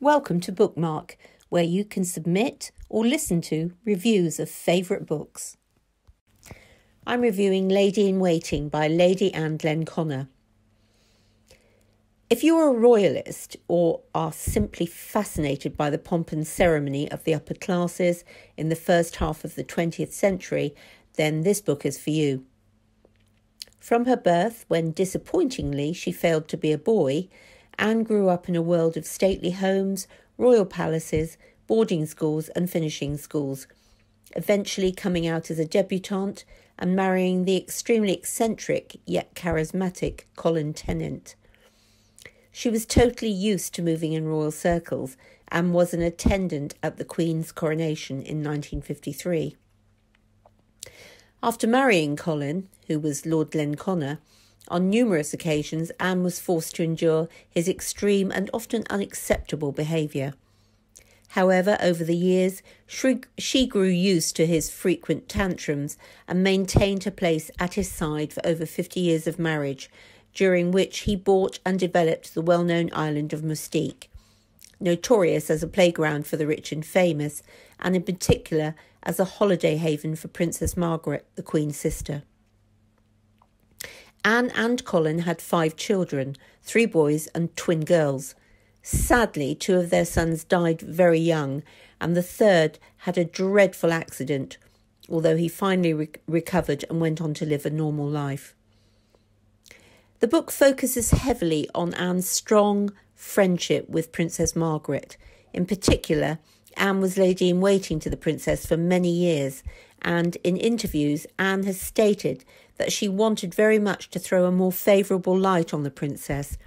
Welcome to Bookmark, where you can submit or listen to reviews of favourite books. I'm reviewing Lady in Waiting by Lady Anne Glenconner. If you are a royalist or are simply fascinated by the pomp and ceremony of the upper classes in the first half of the 20th century, then this book is for you. From her birth, when disappointingly she failed to be a boy, Anne grew up in a world of stately homes, royal palaces, boarding schools, and finishing schools, eventually coming out as a debutante and marrying the extremely eccentric yet charismatic Colin Tennant. She was totally used to moving in royal circles and was an attendant at the Queen's coronation in 1953. After marrying Colin, who was Lord Glenconner, on numerous occasions Anne was forced to endure his extreme and often unacceptable behaviour. However, over the years, she grew used to his frequent tantrums and maintained her place at his side for over 50 years of marriage, during which he bought and developed the well known island of Mustique, notorious as a playground for the rich and famous, and in particular as a holiday haven for Princess Margaret, the Queen's sister. Anne and Colin had five children three boys and twin girls. Sadly, two of their sons died very young, and the third had a dreadful accident, although he finally re- recovered and went on to live a normal life. The book focuses heavily on Anne's strong friendship with Princess Margaret. In particular, Anne was lady in waiting to the princess for many years, and in interviews, Anne has stated that she wanted very much to throw a more favourable light on the princess,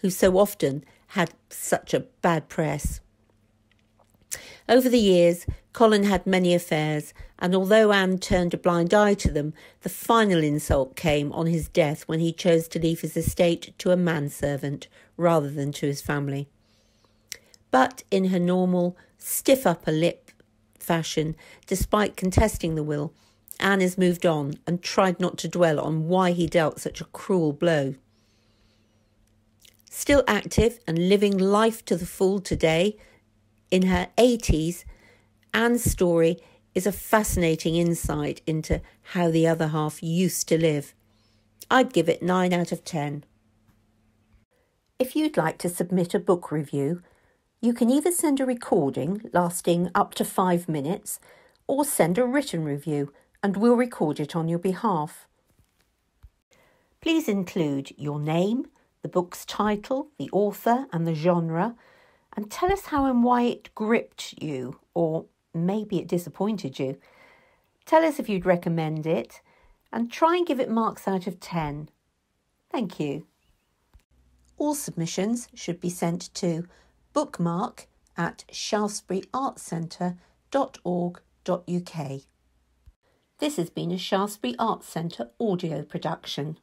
who so often had such a bad press. Over the years, Colin had many affairs, and although Anne turned a blind eye to them, the final insult came on his death when he chose to leave his estate to a manservant rather than to his family. But in her normal, stiff upper lip fashion, despite contesting the will, Anne has moved on and tried not to dwell on why he dealt such a cruel blow. Still active and living life to the full today, in her 80s, Anne's story is a fascinating insight into how the other half used to live. I'd give it 9 out of 10. If you'd like to submit a book review, you can either send a recording lasting up to five minutes or send a written review and we'll record it on your behalf. Please include your name, the book's title, the author, and the genre, and tell us how and why it gripped you, or maybe it disappointed you. Tell us if you'd recommend it, and try and give it marks out of 10. Thank you. All submissions should be sent to bookmark at shaftesburyartscentre.org.uk. This has been a Shaftesbury Arts Centre audio production.